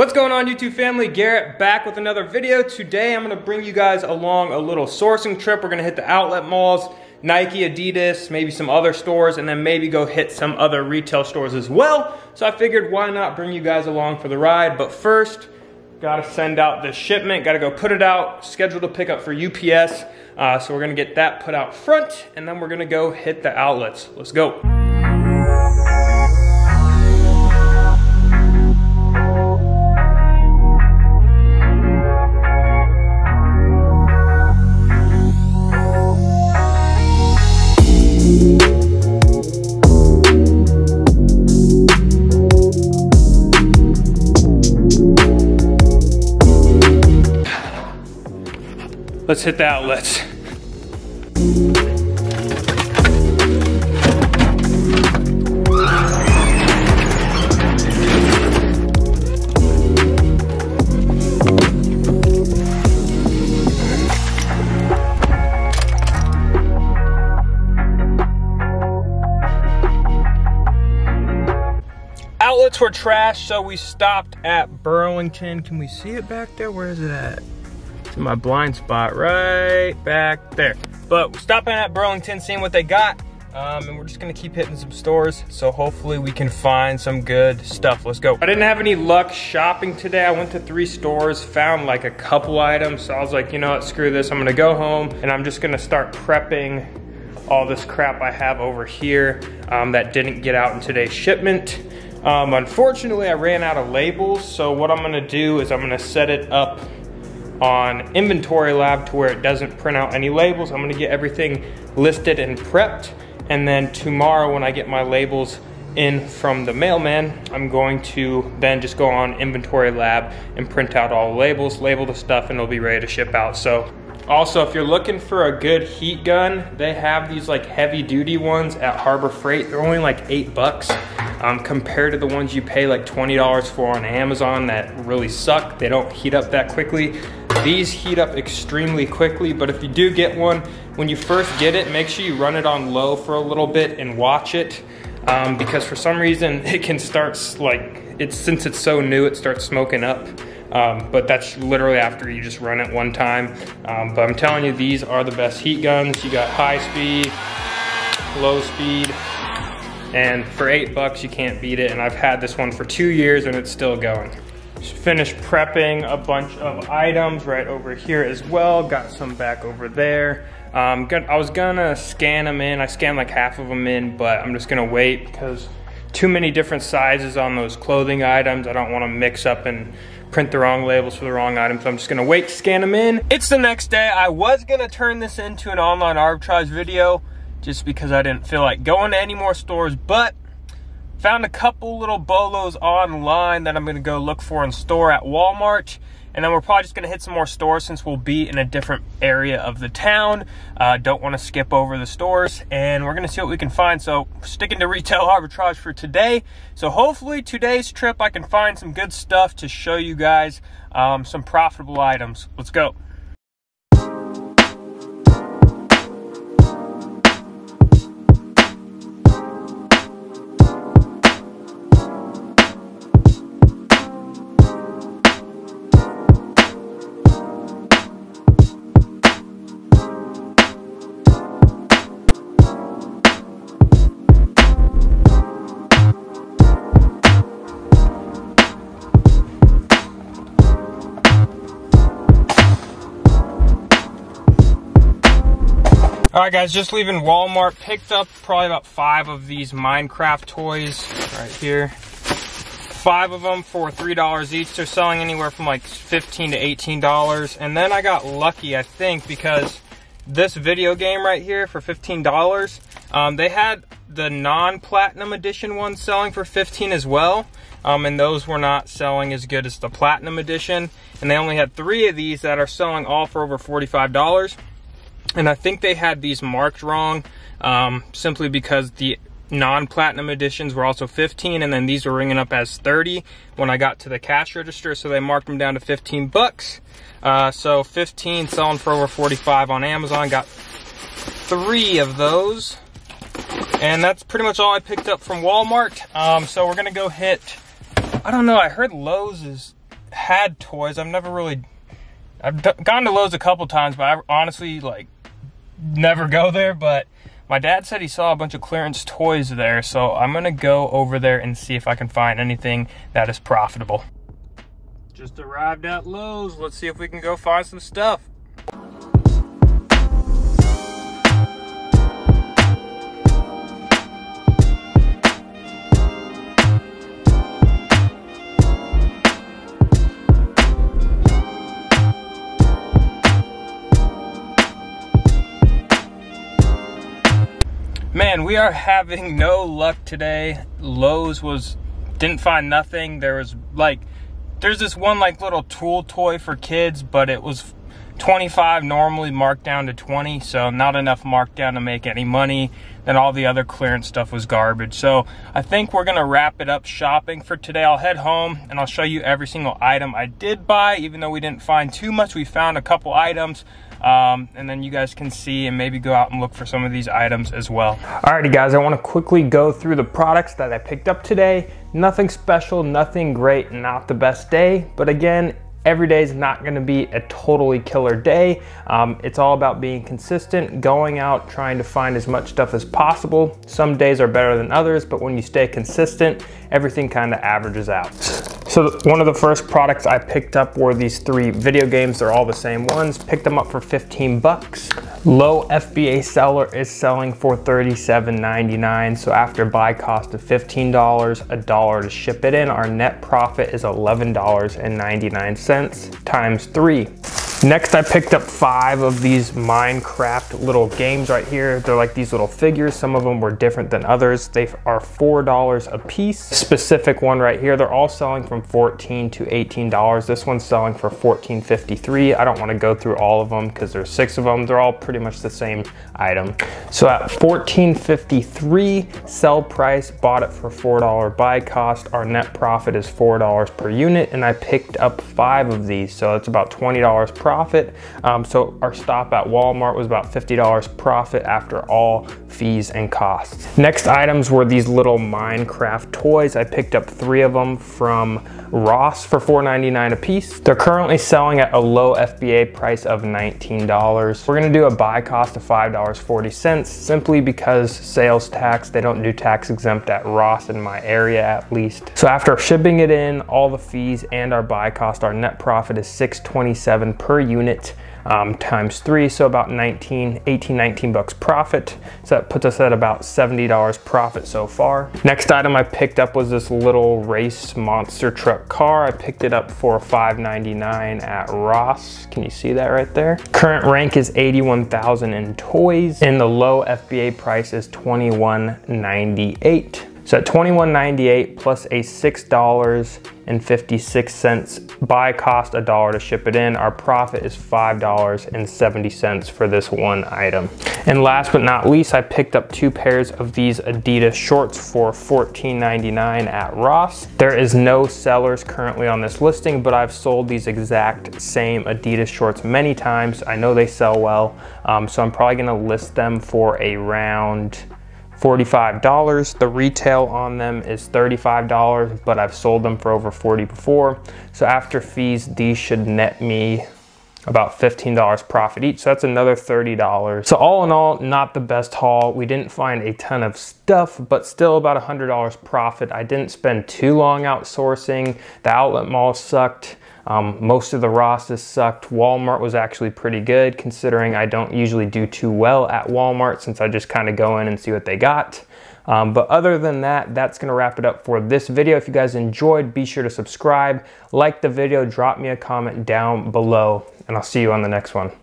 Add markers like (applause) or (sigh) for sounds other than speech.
What's going on YouTube family? Garret back with another video. Today I'm gonna bring you guys along a little sourcing trip. We're gonna hit the outlet malls, Nike, Adidas, maybe some other stores, and then maybe go hit some other retail stores as well. So I figured why not bring you guys along for the ride. But first, gotta send out the shipment, gotta go put it out, scheduled to pick up for UPS. Uh, so we're gonna get that put out front, and then we're gonna go hit the outlets. Let's go. Let's hit the outlets. Outlets were trash, so we stopped at Burlington. Can we see it back there? Where is it at? To my blind spot right back there. But stopping at Burlington, seeing what they got. Um, and we're just gonna keep hitting some stores. So hopefully we can find some good stuff. Let's go. I didn't have any luck shopping today. I went to three stores, found like a couple items. So I was like, you know what, screw this. I'm gonna go home and I'm just gonna start prepping all this crap I have over here um, that didn't get out in today's shipment. Um, unfortunately, I ran out of labels. So what I'm gonna do is I'm gonna set it up on Inventory Lab to where it doesn't print out any labels. I'm gonna get everything listed and prepped. And then tomorrow when I get my labels in from the mailman, I'm going to then just go on Inventory Lab and print out all the labels, label the stuff, and it'll be ready to ship out. So also, if you're looking for a good heat gun, they have these like heavy duty ones at Harbor Freight. They're only like eight bucks um, compared to the ones you pay like $20 for on Amazon that really suck. They don't heat up that quickly. These heat up extremely quickly, but if you do get one, when you first get it, make sure you run it on low for a little bit and watch it. Um, because for some reason (laughs) it can start like, it's since it's so new, it starts smoking up. Um, but that's literally after you just run it one time. Um, but I'm telling you, these are the best heat guns. You got high speed, low speed, and for eight bucks, you can't beat it. And I've had this one for two years and it's still going. Finished prepping a bunch of items right over here as well. Got some back over there. Um, I was gonna scan them in. I scanned like half of them in, but I'm just gonna wait because too many different sizes on those clothing items. I don't wanna mix up and print the wrong labels for the wrong items. So I'm just gonna wait to scan them in. It's the next day. I was gonna turn this into an online arbitrage video just because I didn't feel like going to any more stores, but Found a couple little bolos online that I'm gonna go look for in store at Walmart. And then we're probably just gonna hit some more stores since we'll be in a different area of the town. Uh, don't wanna skip over the stores and we're gonna see what we can find. So sticking to retail (laughs) arbitrage for today. So hopefully today's trip I can find some good stuff to show you guys um, some profitable items. Let's go. All right, guys, just leaving Walmart. Picked up probably about five of these Minecraft toys right here. Five of them for $3 each. They're selling anywhere from like 15 to $18. And then I got lucky, I think, because this video game right here for $15, um, they had the non-platinum edition ones selling for 15 as well. Um, and those were not selling as good as the platinum edition. And they only had three of these that are selling all for over $45. And I think they had these marked wrong um, simply because the non-platinum editions were also 15 and then these were ringing up as 30 when I got to the cash register so they marked them down to 15 bucks. Uh, so 15 selling for over 45 on Amazon got three of those. And that's pretty much all I picked up from Walmart. Um, so we're gonna go hit I don't know I heard Lowe's is had toys. I've never really, I've gone to Lowe's a couple times, but I honestly like never go there. But my dad said he saw a bunch of clearance toys there, so I'm gonna go over there and see if I can find anything that is profitable. Just arrived at Lowe's. Let's see if we can go find some stuff. We are having no luck today. Lowe's was didn't find nothing. There was like there's this one like little tool toy for kids, but it was 25 normally marked down to 20, so not enough markdown to make any money. Then all the other clearance stuff was garbage. So I think we're gonna wrap it up shopping for today. I'll head home and I'll show you every single item I did buy, even though we didn't find too much. We found a couple items. Um, and then you guys can see and maybe go out and look for some of these items as well. Alrighty guys, I wanna quickly go through the products that I picked up today. Nothing special, nothing great, not the best day, but again, every day is not going to be a totally killer day. Um, it's all about being consistent, going out, trying to find as much stuff as possible. Some days are better than others, but when you stay consistent, everything kind of averages out. So one of the first products I picked up were these three video games. They're all the same ones. Picked them up for 15 bucks. Low FBA seller is selling for $37.99. So after buy cost of $15, a dollar to ship it in, our net profit is $11.99 times three. Next, I picked up five of these Minecraft little games right here. They're like these little figures. Some of them were different than others. They are $4 a piece. Specific one right here, they're all selling from 14 to $18. This one's selling for $14.53. I don't wanna go through all of them because there's six of them. They're all pretty much the same item. So at $14.53 sell price, bought it for $4 buy cost. Our net profit is $4 per unit and I picked up five of these. So it's about $20 per profit. Um, so our stop at Walmart was about $50 profit after all fees and costs. Next items were these little Minecraft toys. I picked up three of them from Ross for $4.99 a piece. They're currently selling at a low FBA price of $19. We're gonna do a buy cost of $5.40 simply because sales tax, they don't do tax exempt at Ross in my area at least. So after shipping it in, all the fees and our buy cost, our net profit is 627 per unit um, times three, so about 19, 18, 19 bucks profit. So that puts us at about $70 profit so far. Next item I picked up was this little race monster truck car. I picked it up for $5.99 at Ross. Can you see that right there? Current rank is 81,000 in toys and the low FBA price is 21.98. So at $21.98 plus a $6.56 buy cost a dollar to ship it in, our profit is $5.70 for this one item. And last but not least, I picked up two pairs of these Adidas shorts for $14.99 at Ross. There is no sellers currently on this listing, but I've sold these exact same Adidas shorts many times. I know they sell well, um, so I'm probably gonna list them for around $45. The retail on them is $35, but I've sold them for over 40 before. So after fees, these should net me about $15 profit each. So that's another $30. So all in all, not the best haul. We didn't find a ton of stuff, but still about $100 profit. I didn't spend too long outsourcing. The outlet mall sucked. Um, most of the Rosses sucked. Walmart was actually pretty good considering I don't usually do too well at Walmart since I just kind of go in and see what they got. Um, but other than that, that's going to wrap it up for this video. If you guys enjoyed, be sure to subscribe, like the video, drop me a comment down below, and I'll see you on the next one.